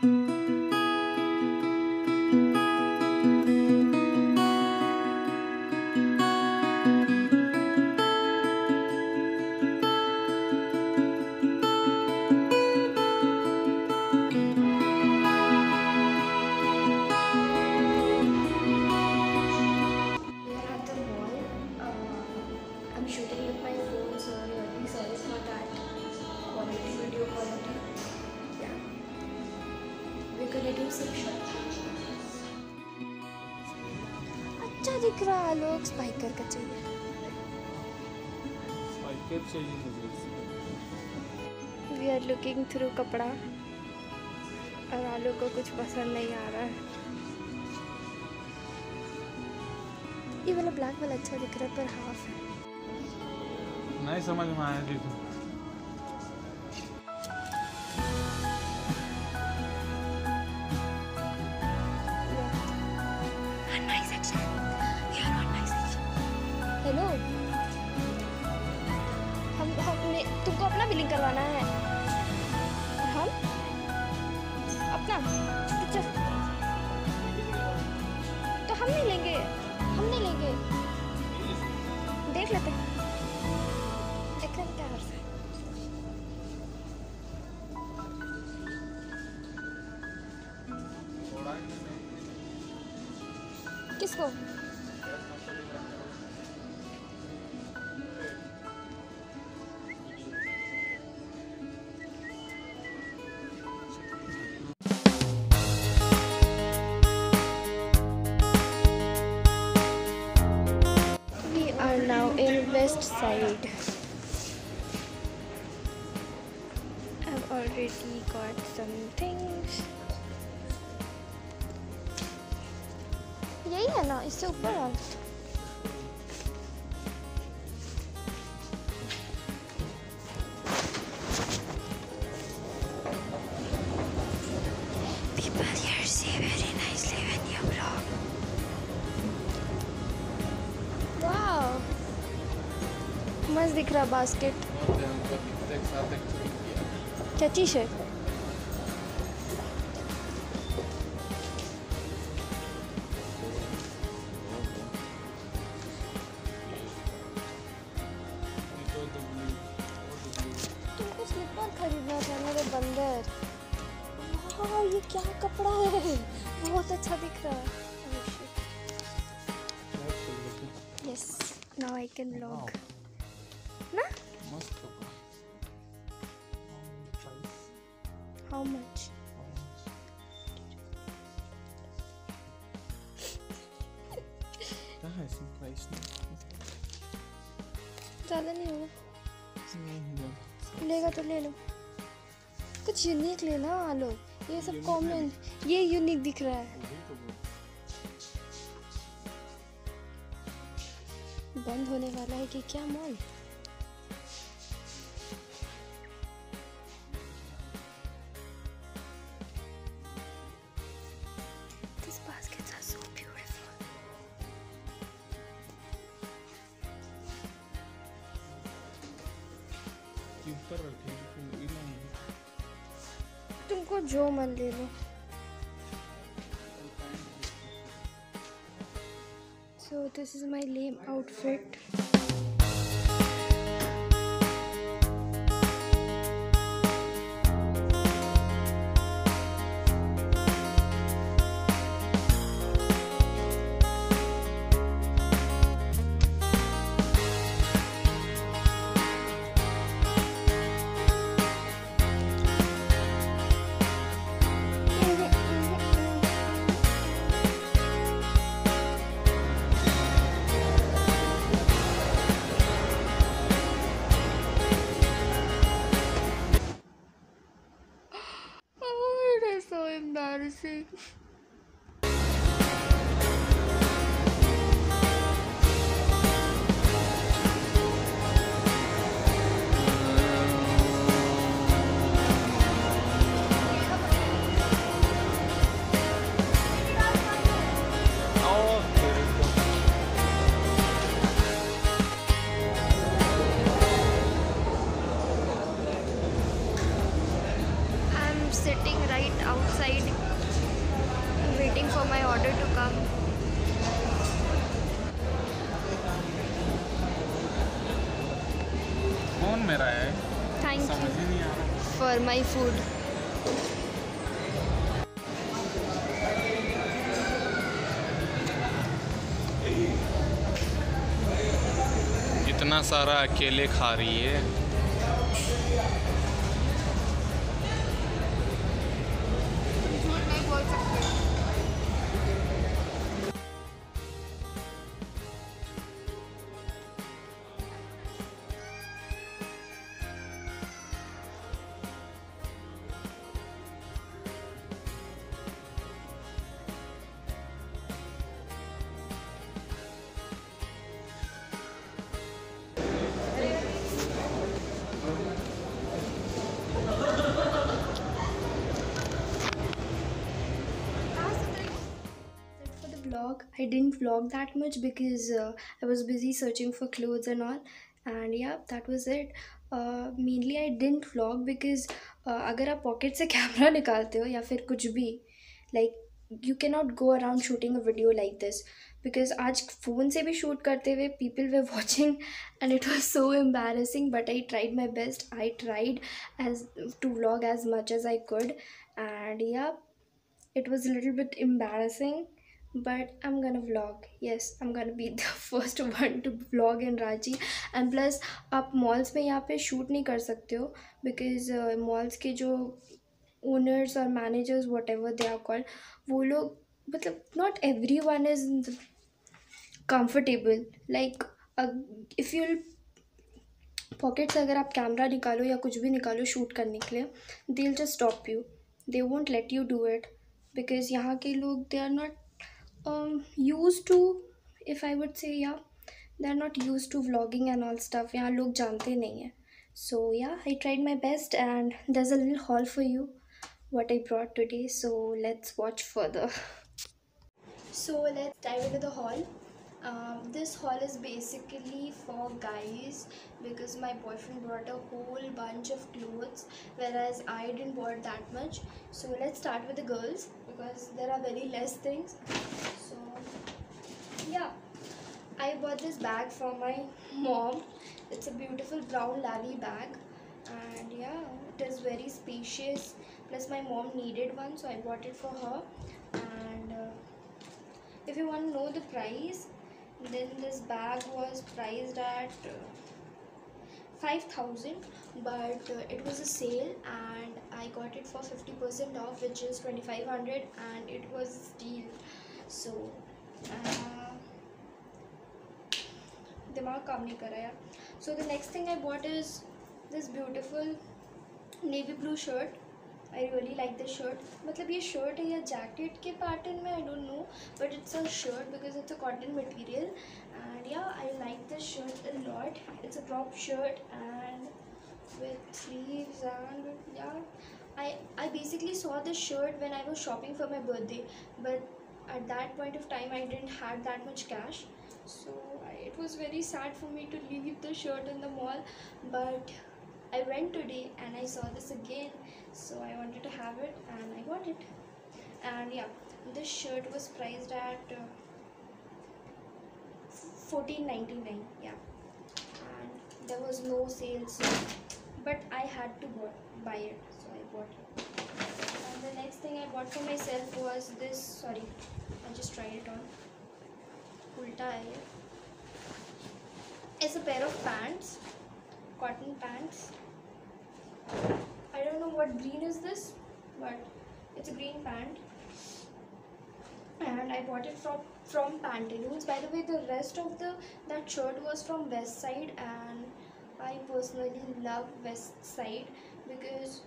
We लोग spiker का चाहिए स्पाइकर चाहिए मुझे वी आर लुकिंग थ्रू कपड़ा। और आलू को कुछ पसंद नहीं आ रहा है। ये वाला ब्लैक वाला अच्छा दिख रहा है पर हाफ़ है। नहीं समझ में आया देखो हेलो हम, हमने, तुमको अपना बिलिंग करवाना है। हम अपना तो हम नहीं लेंगे, हम नहीं लेंगे। देख लेते है। किसको? side. I've already got some things. Yeah yeah no it's super out मस्त दिख रहा बास्केट। क्या टी शर्ट तुमको स्लीपर खरीदना था मेरे बंदर। ये क्या कपड़ा है? बहुत अच्छा दिख रहा है। यस नाउ आई कैन कुछ यूनिक लेना आलो ये सब कॉमन ये यूनिक दिख रहा है। बंद होने वाला है कि क्या मॉल. ऊपर नहीं को जो मन दे लो। So this is my lame outfit embarrassing. sitting right outside waiting for my order to come. phone mera hai thank you for my food इतना सारा अकेले खा रही है i didn't vlog that much because uh, i was busy searching for clothes and all and yeah that was it uh, mainly i didn't vlog because uh, अगर आप pocket से camera निकालते हो या फिर कुछ भी like you can not go around shooting a video like this because आज फ़ोन से भी शूट करते हुए people way watching and it was so embarrassing but I tried my best I tried as to vlog as much as I could and yeah it was a little bit embarrassing But i'm gonna vlog yes i'm gonna be the first one to vlog in Ranchi and plus आप malls में यहाँ पे shoot नहीं कर सकते हो because uh, malls के जो owners और managers whatever they are called वो लोग मतलब not everyone is comfortable like uh, if you'll pocket से अगर आप कैमरा निकालो या कुछ भी निकालो शूट करने के लिए they will just stop you they won't let you do it because यहाँ के लोग they are not um used to if i would say yeah they're not used to vlogging and all stuff. Yeah log jante nahi hai so yeah i tried my best and there's a little haul for you what i brought today. So let's watch further. So let's dive into the haul. Um, this haul is basically for guys because my boyfriend brought a whole bunch of clothes whereas I didn't bought that much. So let's start with the girls because there are very less things. So yeah, I bought this bag for my mom. It's a beautiful brown Lavie bag, and yeah, it is very spacious. Plus, my mom needed one, so I bought it for her. And uh, if you want to know the price, then this bag was priced at uh, 5000 but uh, it was a sale and I got it for 50% off which is 2500 and it was steal so uh, दिमाग काम नहीं कर रहा यार so the next thing I bought is this beautiful navy blue shirt I really like this shirt मतलब ये shirt है या jacket के pattern में I don't know but it's a shirt because it's a cotton material and yeah I like this shirt a lot it's a crop shirt and with sleeves and yeah I I basically saw this shirt when I was shopping for my birthday but at that point of time I didn't have that much cash. So it was very sad for me to leave the shirt in the mall but I went today and I saw this again. So I wanted to have it and I got it. And yeah this shirt was priced at uh, 14.99 yeah. And there was no sales but I had to buy it so I bought it the next thing I bought for myself was this sorry I just tried it on. Ulta it's a pair of pants cotton pants. I don't know what green is this but it's a green pant. And I bought it from from Pantaloons. By the way the rest of the that shirt was from West Side and I personally love West Side because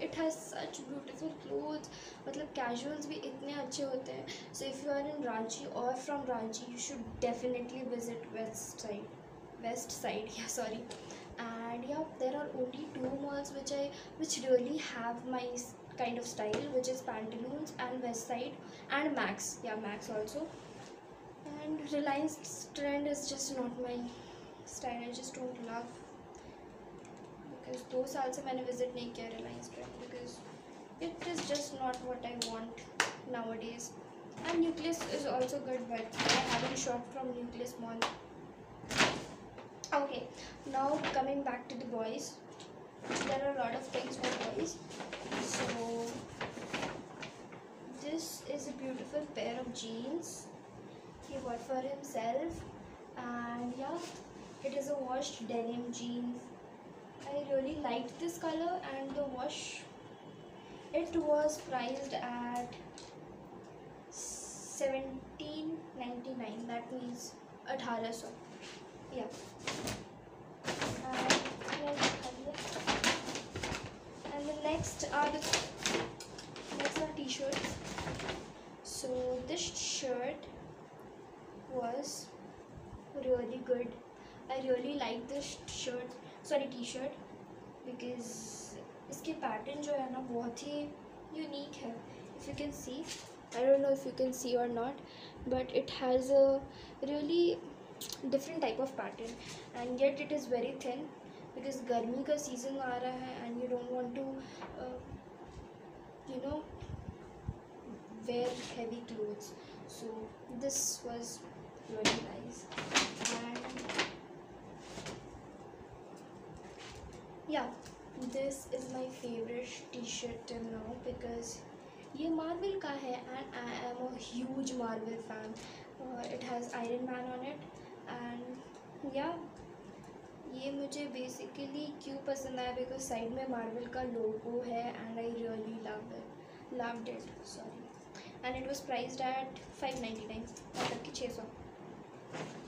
it has such beautiful clothes मतलब casuals भी इतने अच्छे होते हैं so if you are in Ranchi or from Ranchi you should definitely visit West Side West Side yeah sorry and yeah there are only two malls which I which really have my s- kind of style which is Pantaloons and West Side and Max yeah Max also and Reliance trend is just not my style I just don't love because दो साल से मैंने visit नहीं किया Reliance trend because it is just not what I want now days and nucleus is also good but I haven't shop from nucleus mall Okay, now coming back to the boys. There are a lot of things for boys. So this is a beautiful pair of jeans he bought for himself and yeah it is a washed denim jeans i really liked this color and the wash. It was priced at 17.99 that means 1800 yeah. And, the next are the next are t-shirts. So this shirt was really good. I really like this shirt sorry T shirt because इसके pattern जो है ना बहुत ही unique है। If you can see I don't know if you can see or not but it has a really different type of pattern and yet it is very thin because गर्मी का season आ रहा है and you don't want to you know wear heavy clothes. So, this was really and yeah this is my favourite T shirt till now because ये Marvel का है and I am a huge Marvel fan it has Iron Man on it and yeah ये मुझे basically क्यों पसंद आया because side में Marvel का लोगो है and I really love it loved it sorry and it was priced at 599 मतलब कि 600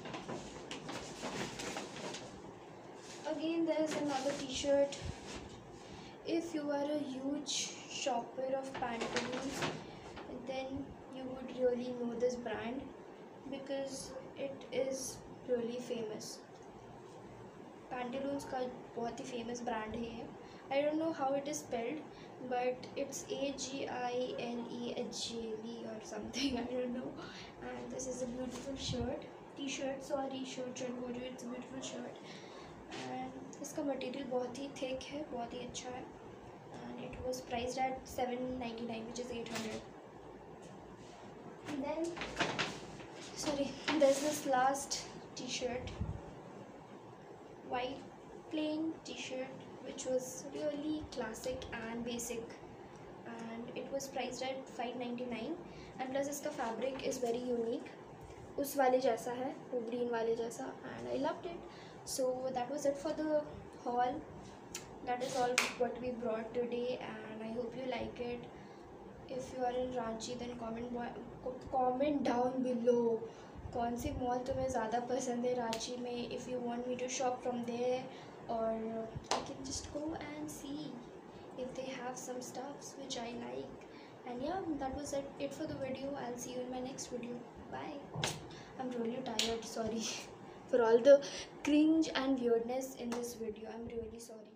again there is another t-shirt if you are a huge shopper of pantaloons then you would really know this brand because it is really famous pantaloons का बहुत ही famous brand है ये I don't know how it is spelled but it's A G I L E H G L E or something I don't know and this is a beautiful shirt t-shirt sorry shirt shirt बोल रही it's a beautiful shirt and इसका material बहुत ही thick है, बहुत ही अच्छा है। And it was priced at seven ninety nine which is eight hundred then sorry this is last T shirt white plain T shirt which was really classic and basic and it was priced at five ninety nine and plus इसका fabric is very unique उस वाले जैसा है, वो green वाले जैसा. And I love it so that was it for the haul that is all what we brought today and I hope you like it if you are in Ranchi then comment comment down below कौन सी mall तुम्हें ज़्यादा पसंद है रांची में if you want me to shop from there or I can just go and C if they have some stuffs which I like and yeah that was it, it for the video I'll see you in my next video bye I'm really tired sorry for all the cringe and weirdness in this video. I'm really sorry